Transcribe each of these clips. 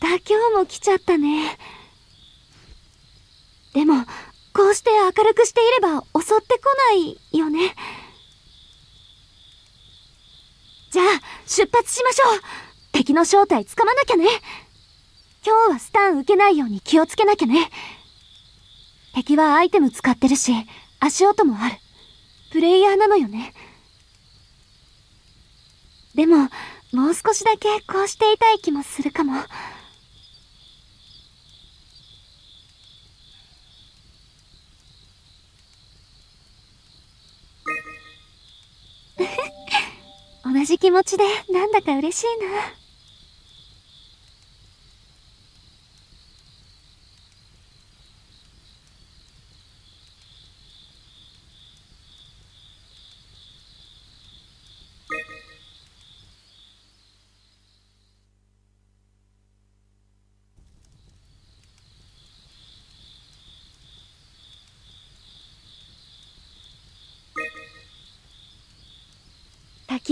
た今日も来ちゃったね。でも、こうして明るくしていれば襲ってこないよね。じゃあ、出発しましょう敵の正体つかまなきゃね今日はスタン受けないように気をつけなきゃね。敵はアイテム使ってるし、足音もある。プレイヤーなのよね。でも、もう少しだけこうしていたい気もするかも。同じ気持ちでなんだか嬉しいな。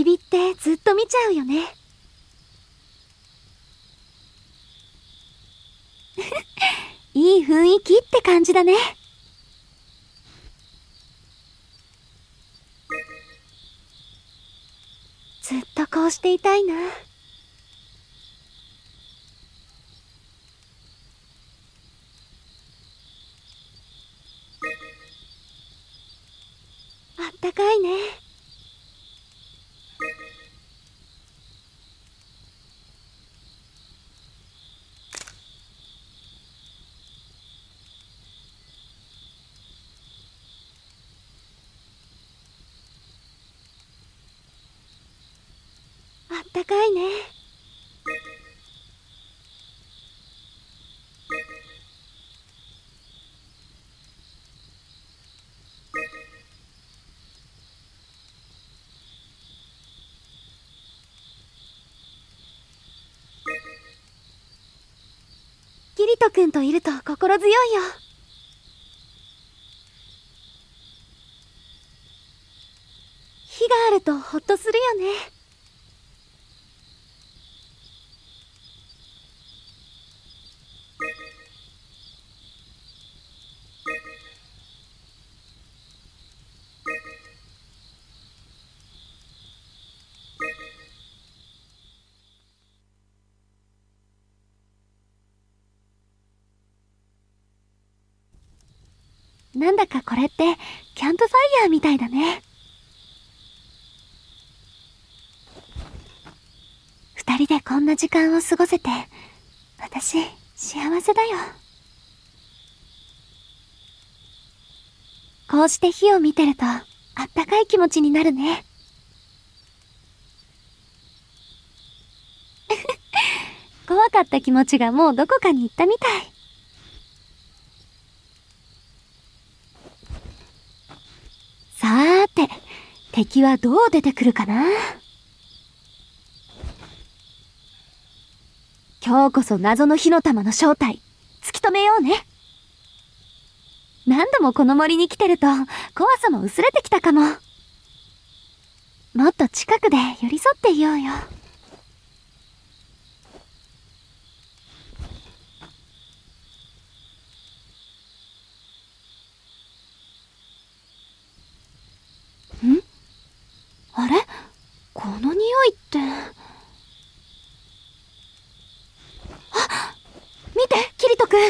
焚き火ってずっと見ちゃうよね。いい雰囲気って感じだね。ずっとこうしていたいな。あったかいね。ったかいね。キリト君といると心強いよ。火があるとほっとするよね。なんだかこれってキャンプファイヤーみたいだね。二人でこんな時間を過ごせて私幸せだよ。こうして火を見てるとあったかい気持ちになるね。怖かった気持ちがもうどこかに行ったみたいさーて、敵はどう出てくるかな？今日こそ謎の火の玉の正体、突き止めようね。何度もこの森に来てると、怖さも薄れてきたかも。もっと近くで寄り添っていようよ。あれこの匂いってあ見君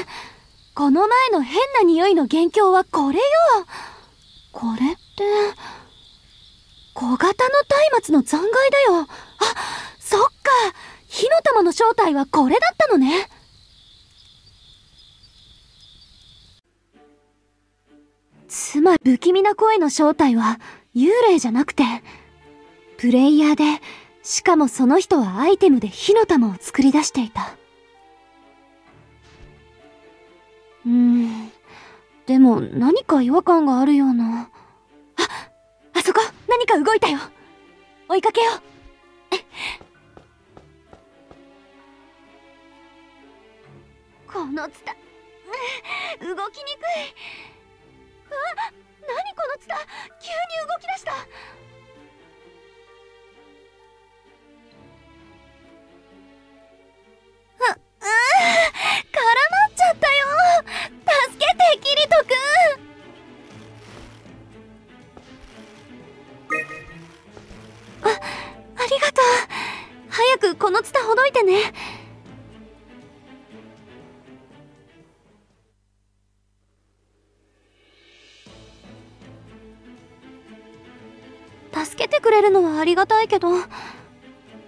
この前の変な匂いの元凶はこれよ。これって小型の松明の残骸だよ。あそっか。火の玉の正体はこれだったのね。つまり不気味な声の正体は幽霊じゃなくてプレイヤーで、しかもその人はアイテムで火の玉を作り出していた。でも何か違和感があるような。あ、あそこ何か動いたよ追いかけよう このツタ、動きにくい。このツタほどいてね。助けてくれるのはありがたいけど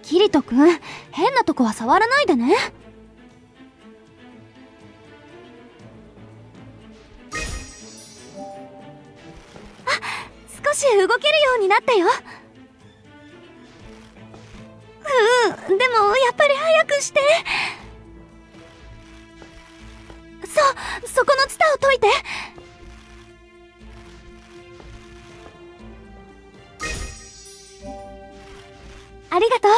キリト君変なとこは触らないでね。あ少し動けるようになったよ。うん、でもやっぱり早くして。そう、そこのツタを解いて。ありがとう。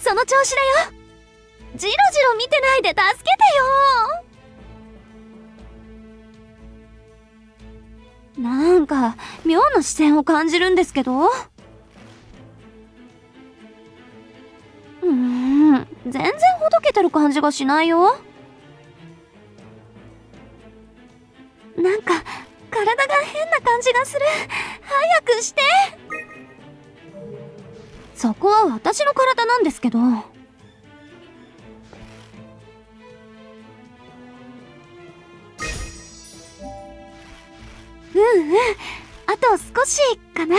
その調子だよ。じろじろ見てないで助けてよ。なんか妙な視線を感じるんですけど。うん全然ほどけてる感じがしないよなんか体が変な感じがする早くしてそこは私の体なんですけど。うんうん。あと少しかな。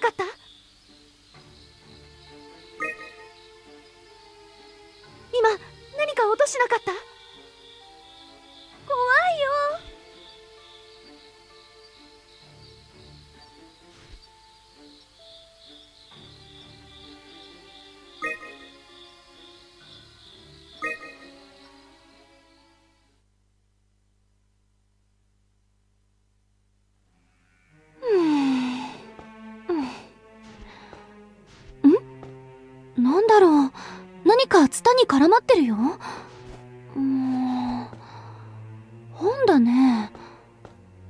かった？今何か落としなかった？だろう。何かツタに絡まってるよ。う本だね。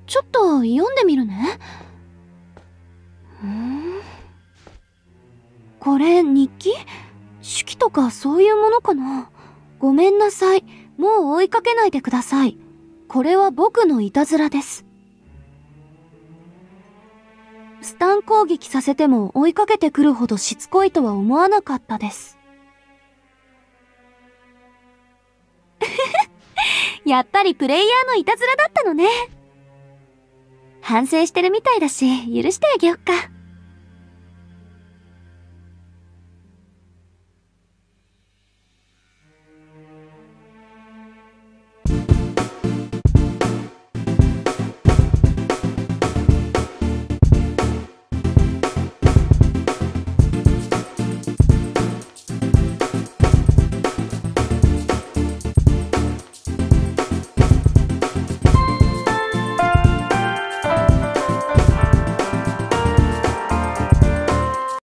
ちょっと読んでみるね。ん。これ日記？手記とかそういうものかな？ごめんなさい。もう追いかけないでください。これは僕のいたずらです。スタン攻撃させても追いかけてくるほどしつこいとは思わなかったです。やっぱりプレイヤーのいたずらだったのね。反省してるみたいだし、許してあげよっか。